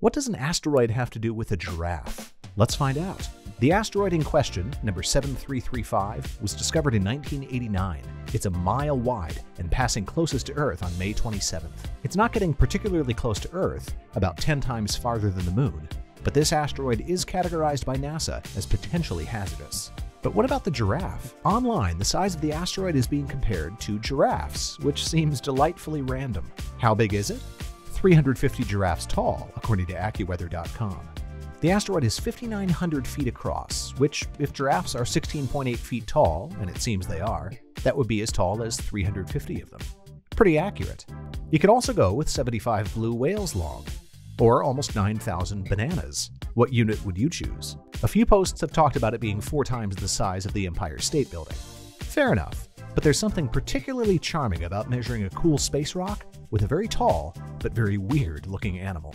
What does an asteroid have to do with a giraffe? Let's find out. The asteroid in question, number 7335, was discovered in 1989. It's a mile wide and passing closest to Earth on May 27th. It's not getting particularly close to Earth, about 10 times farther than the Moon, but this asteroid is categorized by NASA as potentially hazardous. But what about the giraffe? Online, the size of the asteroid is being compared to giraffes, which seems delightfully random. How big is it? 350 giraffes tall, according to AccuWeather.com. The asteroid is 5,900 feet across, which, if giraffes are 16.8 feet tall, and it seems they are, that would be as tall as 350 of them. Pretty accurate. You could also go with 75 blue whales long, or almost 9,000 bananas. What unit would you choose? A few posts have talked about it being four times the size of the Empire State Building. Fair enough, but there's something particularly charming about measuring a cool space rock with a very tall but very weird looking animal.